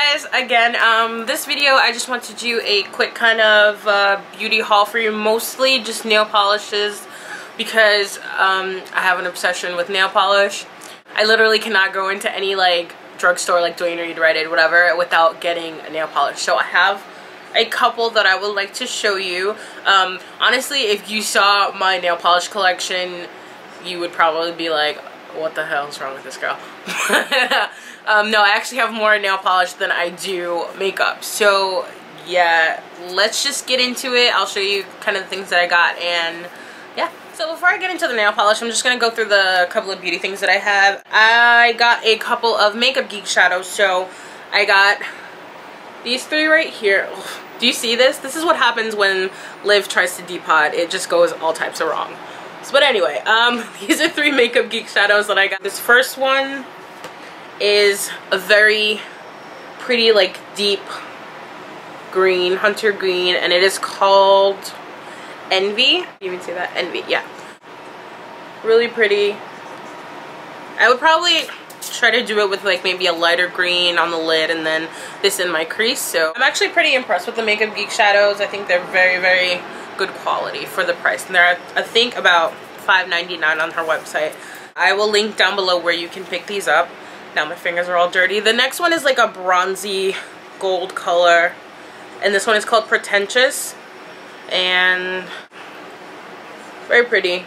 guys again um this video I just want to do a quick kind of uh, beauty haul for you. Mostly just nail polishes because um I have an obsession with nail polish. I literally cannot go into any like drugstore like Duane Reade Rite Aid whatever without getting a nail polish. So I have a couple that I would like to show you. Um honestly if you saw my nail polish collection you would probably be like what the hell is wrong with this girl Um, no, I actually have more nail polish than I do makeup. So yeah, let's just get into it. I'll show you kind of the things that I got and yeah. So before I get into the nail polish, I'm just going to go through the couple of beauty things that I have. I got a couple of Makeup Geek shadows. So I got these three right here. Do you see this? This is what happens when Liv tries to depot. It just goes all types of wrong. So, but anyway, um, these are three Makeup Geek shadows that I got. This first one is a very pretty like deep green, hunter green, and it is called Envy. You even see that? Envy, yeah. Really pretty. I would probably try to do it with like maybe a lighter green on the lid and then this in my crease. So I'm actually pretty impressed with the Makeup Geek shadows. I think they're very, very good quality for the price. And they're, I think, about $5.99 on her website. I will link down below where you can pick these up. Now my fingers are all dirty. The next one is like a bronzy gold color. And this one is called Pretentious. And very pretty.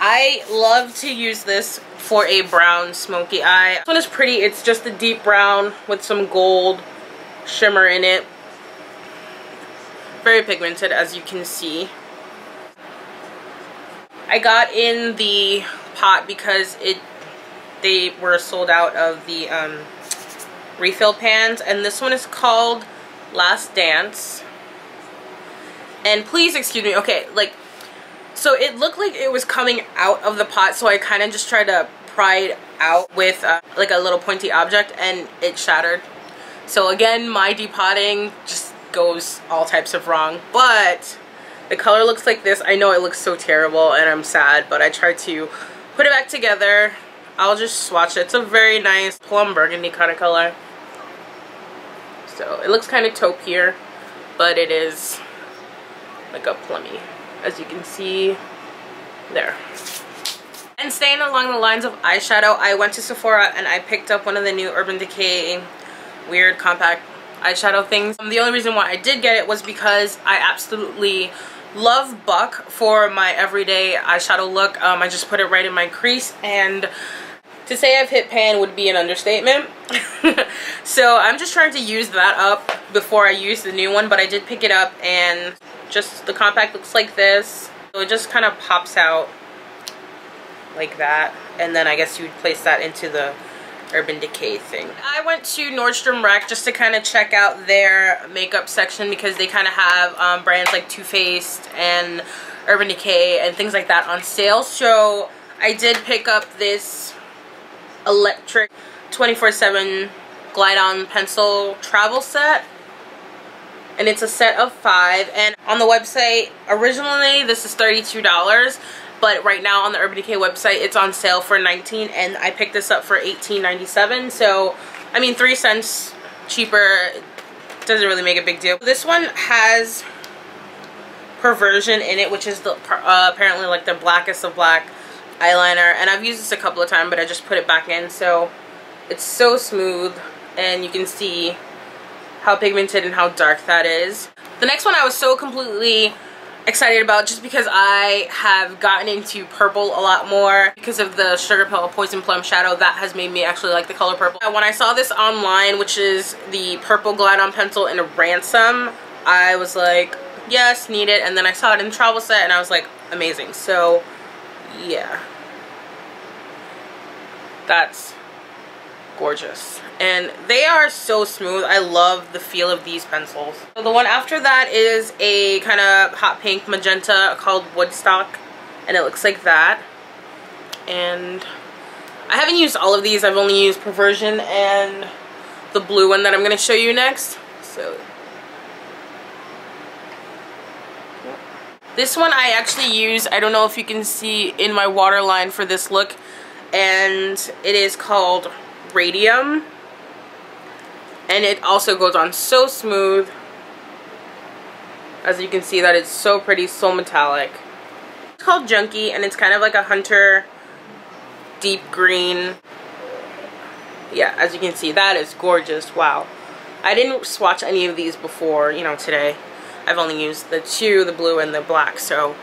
I love to use this for a brown smoky eye. This one is pretty. It's just a deep brown with some gold shimmer in it. Very pigmented as you can see. I got in the pot because it they were sold out of the um, refill pans and this one is called Last Dance and please excuse me okay like so it looked like it was coming out of the pot so I kind of just tried to pry it out with uh, like a little pointy object and it shattered so again my depotting just goes all types of wrong but the color looks like this I know it looks so terrible and I'm sad but I tried to put it back together I'll just swatch it. It's a very nice plum burgundy kind of color. So it looks kind of taupe here, but it is like a plummy, as you can see there. And staying along the lines of eyeshadow, I went to Sephora and I picked up one of the new Urban Decay weird compact eyeshadow things. Um, the only reason why I did get it was because I absolutely love Buck for my everyday eyeshadow look. Um, I just put it right in my crease and to say I've hit pan would be an understatement. so I'm just trying to use that up before I use the new one, but I did pick it up and just the compact looks like this. So it just kind of pops out like that. And then I guess you would place that into the Urban Decay thing. I went to Nordstrom Rack just to kind of check out their makeup section because they kind of have um, brands like Too Faced and Urban Decay and things like that on sale. So I did pick up this electric 24-7 glide-on pencil travel set and it's a set of five and on the website originally this is $32 but right now on the Urban Decay website it's on sale for 19 and I picked this up for 18.97 so I mean three cents cheaper doesn't really make a big deal. This one has perversion in it which is the uh, apparently like the blackest of black eyeliner. And I've used this a couple of times but I just put it back in. So it's so smooth and you can see how pigmented and how dark that is. The next one I was so completely excited about just because I have gotten into purple a lot more because of the Sugarpill Poison Plum shadow. That has made me actually like the color purple. When I saw this online which is the purple glide on pencil in a ransom I was like yes need it. And then I saw it in travel set and I was like amazing. So yeah. That's gorgeous. And they are so smooth. I love the feel of these pencils. So the one after that is a kind of hot pink magenta called woodstock and it looks like that. And i haven't used all of these. I've only used perversion and the blue one that i'm going to show you next. So This one I actually use, I don't know if you can see in my waterline for this look, and it is called Radium. and it also goes on so smooth. As you can see that it's so pretty so metallic. It's called junkie and it's kind of like a hunter deep green. Yeah as you can see that is gorgeous. Wow. I didn't swatch any of these before you know today. I've only used the two the blue and the black so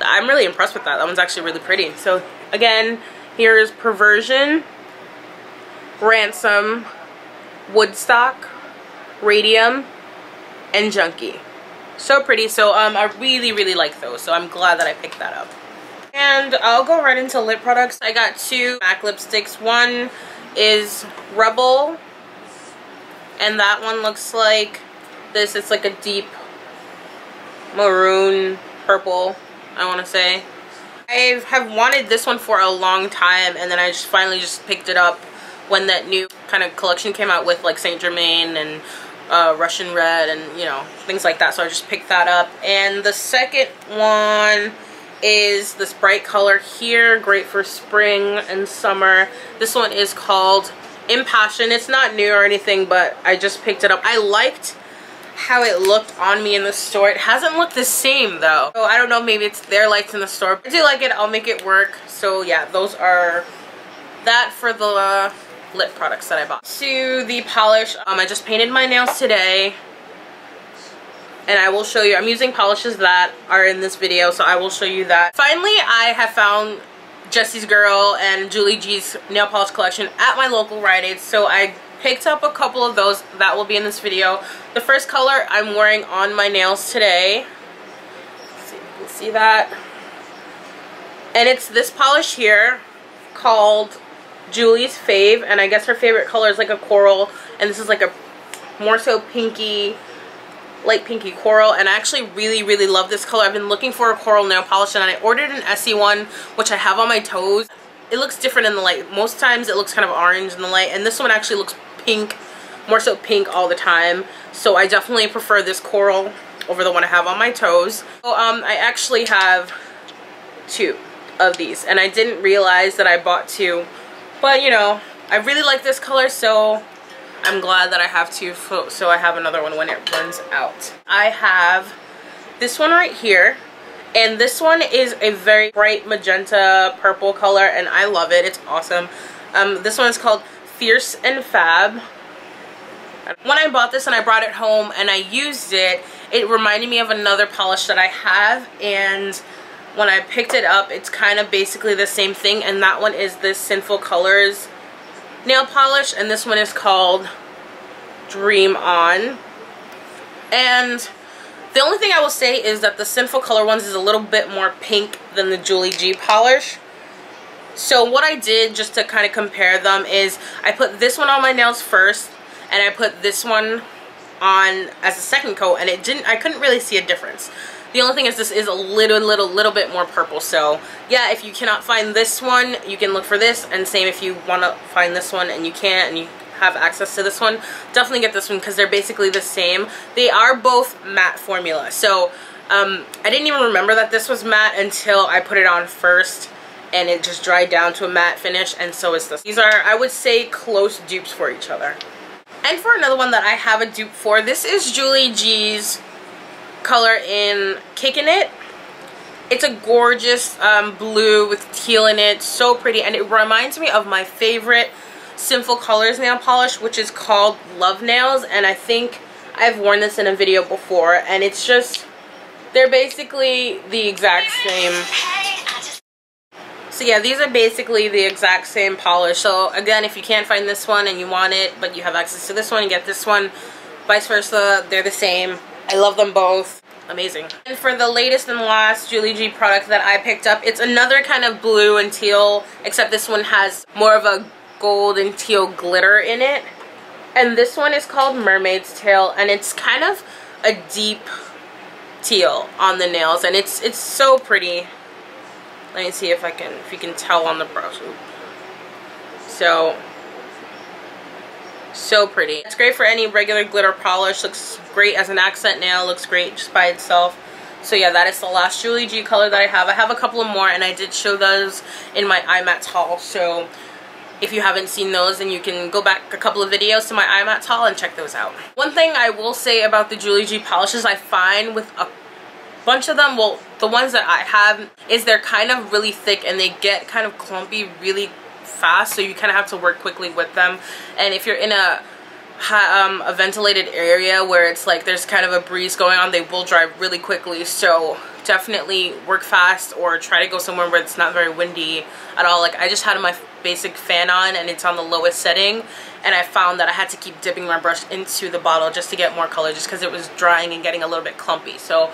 I'm really impressed with that. That one's actually really pretty. So again here's perversion ransom woodstock radium and junkie. So pretty. So um i really really like those. So i'm glad that i picked that up. And i'll go right into lip products. I got two mac lipsticks. One is rebel and that one looks like this. It's like a deep maroon purple i want to say. I have wanted this one for a long time and then i just finally just picked it up when that new kind of collection came out with like saint germain and uh, Russian red and you know things like that. So I just picked that up. And the second one is this bright color here great for spring and summer. This one is called Impassion it's not new or anything but I just picked it up. I liked how it looked on me in the store. It hasn't looked the same though. So I don't know maybe it's their lights in the store. I do like it. I'll make it work. So yeah those are that for the lip products that I bought. To the polish, um, I just painted my nails today. And I will show you, I'm using polishes that are in this video, so I will show you that. Finally, I have found Jesse's Girl and Julie G's nail polish collection at my local Rite Aid. So I picked up a couple of those that will be in this video. The first color I'm wearing on my nails today. See, see that. And it's this polish here called Julie's fave, and I guess her favorite color is like a coral, and this is like a more so pinky, light pinky coral, and I actually really, really love this color. I've been looking for a coral nail polish, and I ordered an Essie one, which I have on my toes. It looks different in the light. Most times it looks kind of orange in the light, and this one actually looks pink, more so pink all the time. So I definitely prefer this coral over the one I have on my toes. So um, I actually have two of these, and I didn't realize that I bought two but, you know, I really like this color, so I'm glad that I have two, so I have another one when it runs out. I have this one right here. And this one is a very bright magenta purple color, and I love it. It's awesome. Um, this one is called Fierce and Fab. When I bought this and I brought it home and I used it, it reminded me of another polish that I have, and when I picked it up, it's kind of basically the same thing. And that one is this Sinful Colors nail polish. And this one is called Dream On. And the only thing I will say is that the Sinful Color ones is a little bit more pink than the Julie G polish. So what I did just to kind of compare them is I put this one on my nails first and I put this one on as a second coat and it didn't I couldn't really see a difference. The only thing is this is a little, little, little bit more purple. So yeah, if you cannot find this one, you can look for this. And same if you want to find this one and you can't and you have access to this one, definitely get this one because they're basically the same. They are both matte formula. So um, I didn't even remember that this was matte until I put it on first and it just dried down to a matte finish and so is this. These are, I would say, close dupes for each other. And for another one that I have a dupe for, this is Julie G's color in Kicking It. It's a gorgeous um, blue with teal in it. So pretty. And it reminds me of my favorite Sinful Colors nail polish, which is called Love Nails. And I think I've worn this in a video before. And it's just, they're basically the exact same. So yeah, these are basically the exact same polish. So again, if you can't find this one and you want it, but you have access to this one, you get this one. Vice versa, they're the same. I love them both. Amazing. And for the latest and last Julie G product that I picked up, it's another kind of blue and teal, except this one has more of a gold and teal glitter in it. And this one is called Mermaid's Tail, and it's kind of a deep teal on the nails, and it's it's so pretty. Let me see if I can if you can tell on the brush. So so pretty. It's great for any regular glitter polish. Looks great as an accent nail. Looks great just by itself. So yeah, that is the last Julie G color that I have. I have a couple of more and I did show those in my iMats haul. So if you haven't seen those then you can go back a couple of videos to my iMats haul and check those out. One thing I will say about the Julie G polishes I find with a bunch of them, well the ones that I have is they're kind of really thick and they get kind of clumpy really fast so you kind of have to work quickly with them. And if you're in a um, a ventilated area where it's like there's kind of a breeze going on they will dry really quickly. So definitely work fast or try to go somewhere where it's not very windy at all. Like I just had my basic fan on and it's on the lowest setting and I found that I had to keep dipping my brush into the bottle just to get more color just because it was drying and getting a little bit clumpy. So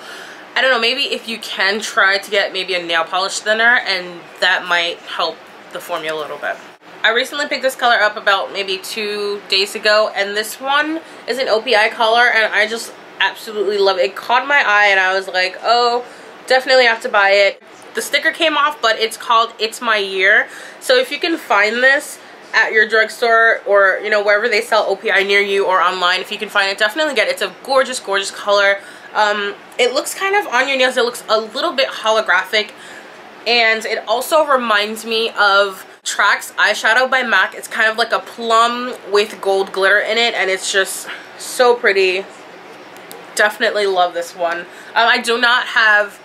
I don't know maybe if you can try to get maybe a nail polish thinner and that might help the formula a little bit. I recently picked this color up about maybe two days ago and this one is an OPI color and I just absolutely love it. It caught my eye and I was like, oh, definitely have to buy it. The sticker came off but it's called It's My Year. So if you can find this at your drugstore or you know wherever they sell OPI near you or online, if you can find it, definitely get it. It's a gorgeous, gorgeous color. Um, it looks kind of on your nails, it looks a little bit holographic and it also reminds me of Trax eyeshadow by MAC. It's kind of like a plum with gold glitter in it and it's just so pretty. Definitely love this one. Um, I do not have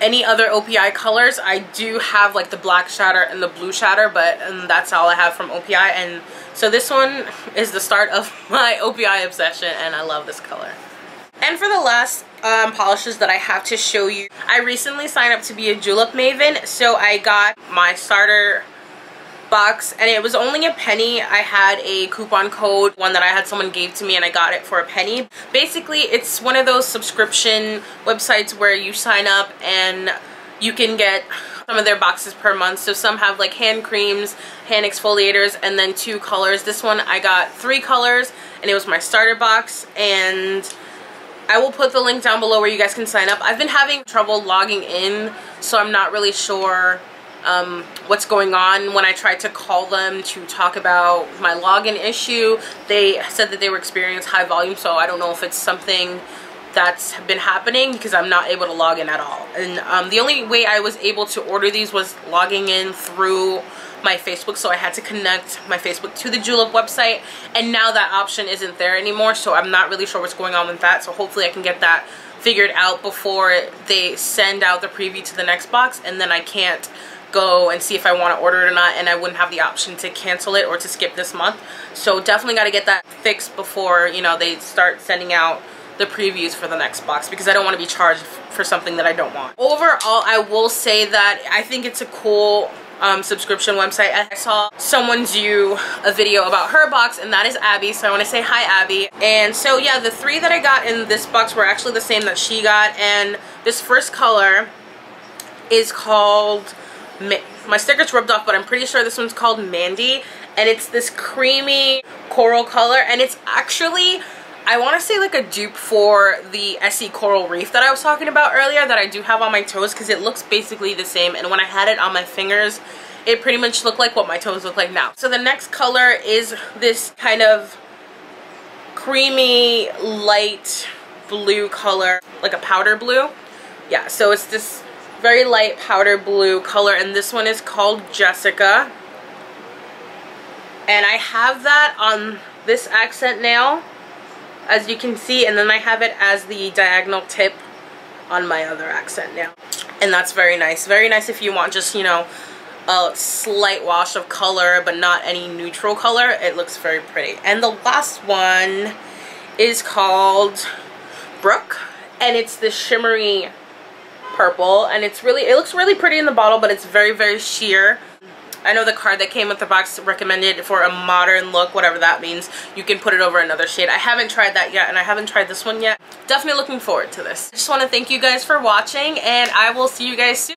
any other OPI colors. I do have like the black shatter and the blue shatter, but um, that's all I have from OPI. And so this one is the start of my OPI obsession and I love this color. And for the last um, polishes that I have to show you, I recently signed up to be a julep maven, so I got my starter box and it was only a penny. I had a coupon code, one that I had someone gave to me and I got it for a penny. Basically, it's one of those subscription websites where you sign up and you can get some of their boxes per month. So some have like hand creams, hand exfoliators, and then two colors. This one I got three colors and it was my starter box and I will put the link down below where you guys can sign up. I've been having trouble logging in, so I'm not really sure um, what's going on. When I tried to call them to talk about my login issue, they said that they were experiencing high volume, so I don't know if it's something that's been happening because I'm not able to log in at all. And um, the only way I was able to order these was logging in through my Facebook so I had to connect my Facebook to the Julep website and now that option isn't there anymore so I'm not really sure what's going on with that so hopefully I can get that figured out before they send out the preview to the next box and then I can't go and see if I want to order it or not and I wouldn't have the option to cancel it or to skip this month so definitely got to get that fixed before you know they start sending out the previews for the next box because I don't want to be charged for something that I don't want. Overall, I will say that I think it's a cool um, subscription website. I saw someone do a video about her box and that is Abby so I want to say hi Abby and so yeah the three that I got in this box were actually the same that she got and this first color is called my sticker's rubbed off but I'm pretty sure this one's called Mandy and it's this creamy coral color and it's actually I want to say like a dupe for the Essie Coral Reef that I was talking about earlier that I do have on my toes because it looks basically the same and when I had it on my fingers it pretty much looked like what my toes look like now. So the next color is this kind of creamy light blue color like a powder blue. Yeah so it's this very light powder blue color and this one is called Jessica and I have that on this accent nail as you can see and then I have it as the diagonal tip on my other accent now and that's very nice. Very nice if you want just you know a slight wash of color but not any neutral color. It looks very pretty. And the last one is called Brooke and it's the shimmery purple and it's really it looks really pretty in the bottle but it's very very sheer I know the card that came with the box recommended for a modern look, whatever that means. You can put it over another shade. I haven't tried that yet, and I haven't tried this one yet. Definitely looking forward to this. I just want to thank you guys for watching, and I will see you guys soon.